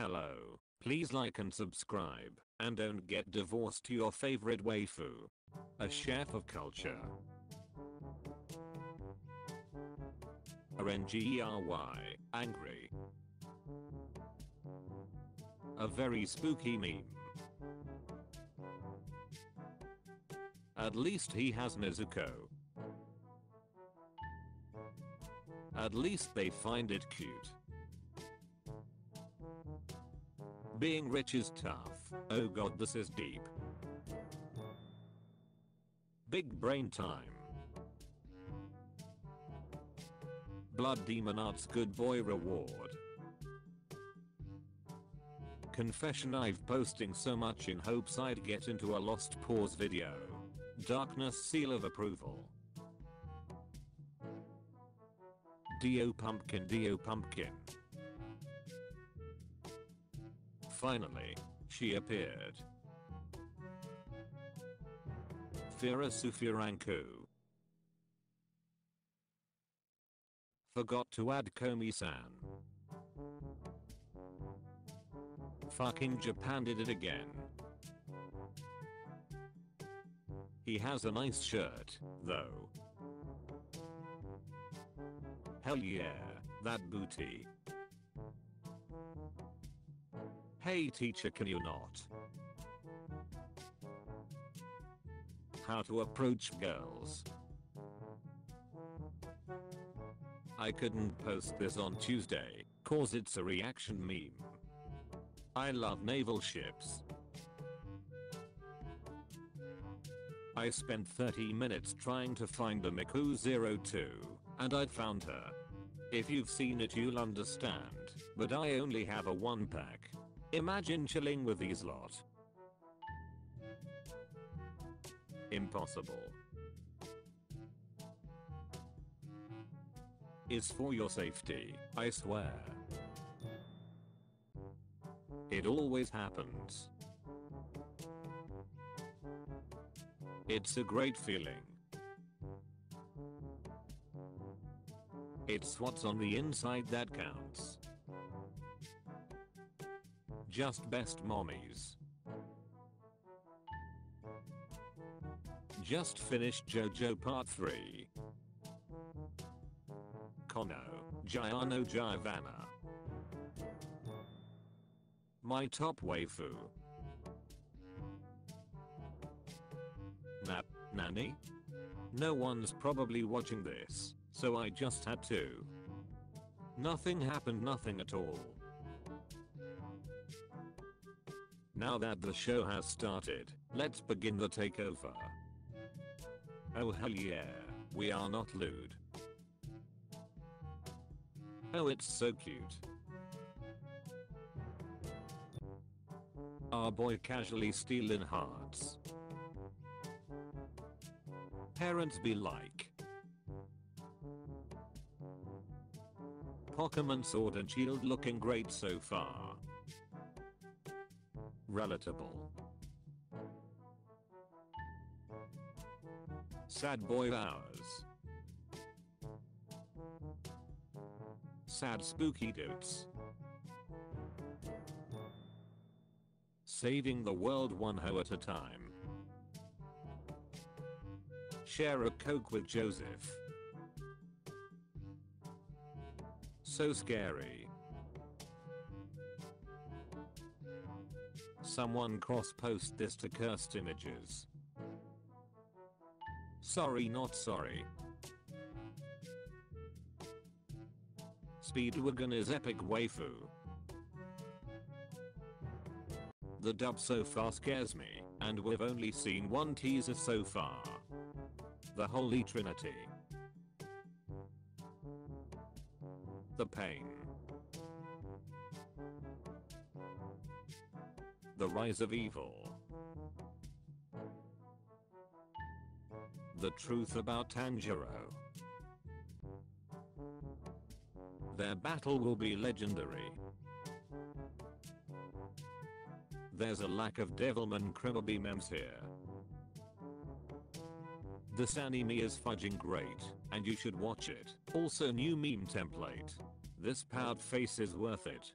Hello, please like and subscribe, and don't get divorced to your favorite waifu. A chef of culture. RNGERY, angry. A very spooky meme. At least he has Nezuko. At least they find it cute. Being rich is tough. Oh god this is deep. Big brain time. Blood Demon Arts Good Boy Reward. Confession I've posting so much in hopes I'd get into a Lost Pause video. Darkness seal of approval. Dio Pumpkin Dio Pumpkin. Finally, she appeared. Fira Sufuranku. Forgot to add Komi-san. Fucking Japan did it again. He has a nice shirt, though. Hell yeah, that booty. Hey teacher can you not? How to approach girls. I couldn't post this on Tuesday, cause it's a reaction meme. I love naval ships. I spent 30 minutes trying to find the Miku 02, and I'd found her. If you've seen it you'll understand, but I only have a one pack. Imagine chilling with these lot. Impossible. Is for your safety, I swear. It always happens. It's a great feeling. It's what's on the inside that counts. Just best mommies. Just finished JoJo Part 3. Kono, Giorno Giovanna. My top waifu. Nap, Nanny? No one's probably watching this, so I just had to. Nothing happened nothing at all. Now that the show has started, let's begin the takeover. Oh hell yeah, we are not lewd. Oh it's so cute. Our boy casually stealing hearts parents be like? Pokemon Sword and Shield looking great so far. Relatable. Sad boy hours. Sad spooky dudes. Saving the world one hoe at a time. Share a coke with Joseph. So scary. Someone cross-post this to cursed images. Sorry not sorry. Speedwagon is epic waifu. The dub so far scares me, and we've only seen one teaser so far the Holy Trinity. The pain. The rise of evil. The truth about Tanjiro. Their battle will be legendary. There's a lack of Devilman Crybaby memes here. This anime is fudging great, and you should watch it. Also new meme template. This powered face is worth it.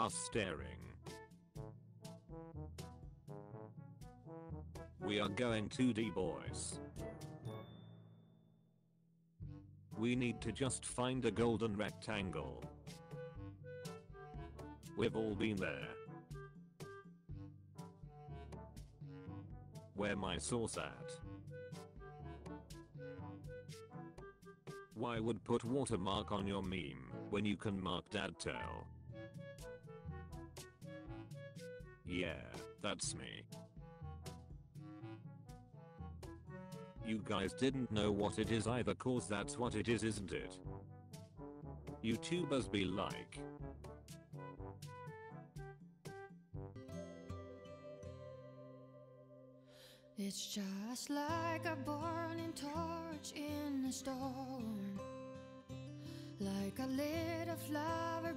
Us staring. We are going 2D boys. We need to just find a golden rectangle. We've all been there. Where my source at? Why would put watermark on your meme when you can mark dad tell? Yeah, that's me. You guys didn't know what it is either cause that's what it is isn't it? YouTubers be like. It's just like a burning torch in a storm Like a little flower